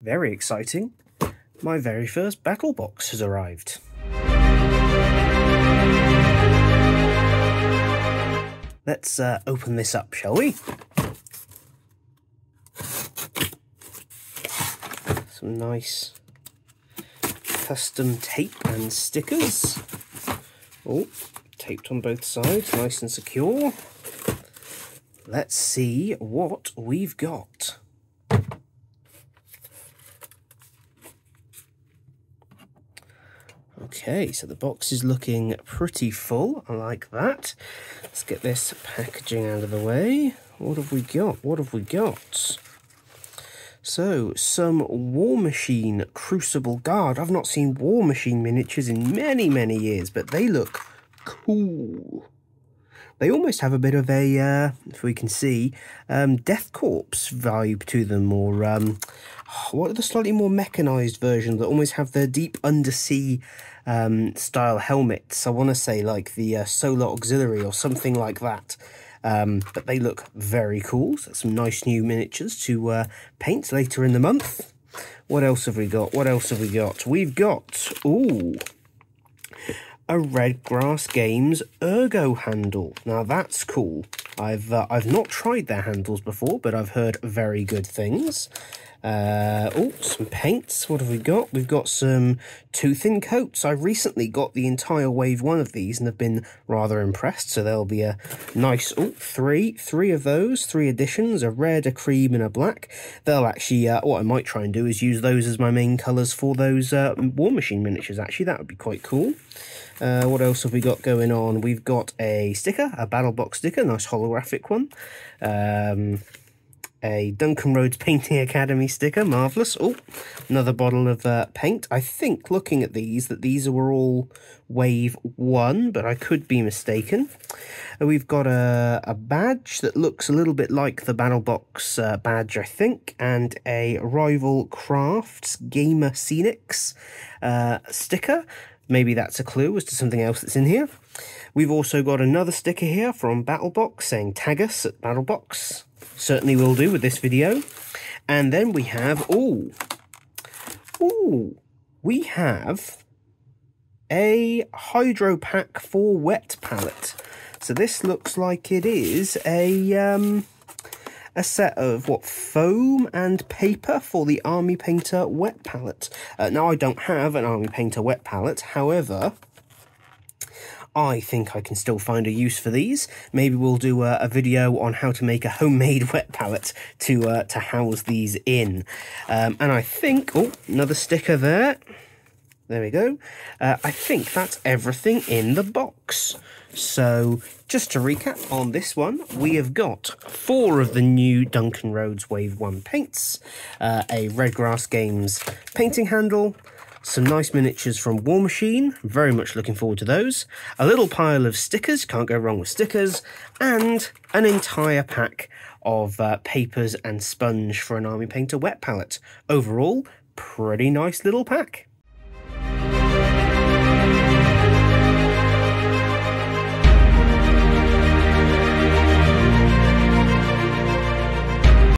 Very exciting. My very first battle box has arrived. Let's uh, open this up, shall we? Some nice custom tape and stickers. Oh, taped on both sides, nice and secure. Let's see what we've got. Okay, so the box is looking pretty full. I like that. Let's get this packaging out of the way. What have we got? What have we got? So, some Warmachine Crucible Guard. I've not seen Warmachine miniatures in many, many years, but they look cool. They almost have a bit of a, uh, if we can see, um, Death Korps vibe to them, or um, what are the slightly more mechanized versions that almost have the deep undersea um, style helmets? I want to say like the uh, Solar Auxiliary or something like that. Um, but they look very cool. So some nice new miniatures to uh, paint later in the month. What else have we got? What else have we got? We've got, ooh, a Red Grass Games Ergo handle. Now that's cool. I've uh, I've not tried their handles before, but I've heard very good things. Uh, oh, some paints. What have we got? We've got some two thin coats. I recently got the entire wave one of these and have been rather impressed. So there'll be a nice, oh, three, three of those, three editions, a red, a cream, and a black. They'll actually, uh, what I might try and do is use those as my main colours for those uh, Warmachine miniatures, actually. That would be quite cool. Uh, what else have we got going on? We've got a sticker, a battle box sticker, nice holographic one. Um, a Duncan Rhodes Painting Academy sticker, marvellous. Oh, another bottle of uh, paint. I think, looking at these, that these were all wave one, but I could be mistaken. Uh, we've got a, a badge that looks a little bit like the Battle Box uh, badge, I think, and a Rival Crafts Gamer Scenics uh, sticker. Maybe that's a clue as to something else that's in here. We've also got another sticker here from Battlebox saying tag us at Battlebox. Certainly will do with this video. And then we have, oh, oh, we have a Hydro Pack for wet palette. So this looks like it is a um, a set of what foam and paper for the Army Painter wet palette. Uh, now I don't have an Army Painter wet palette, however, I think I can still find a use for these. Maybe we'll do a, a video on how to make a homemade wet palette to uh, to house these in. Um, and I think, oh, another sticker there. There we go. Uh, I think that's everything in the box. So, just to recap on this one, we have got four of the new Duncan Rhodes Wave 1 paints, uh, a Redgrass Games painting handle, some nice miniatures from Warmachine, very much looking forward to those, a little pile of stickers, can't go wrong with stickers, and an entire pack of uh, papers and sponge for an Army Painter wet palette. Overall, pretty nice little pack.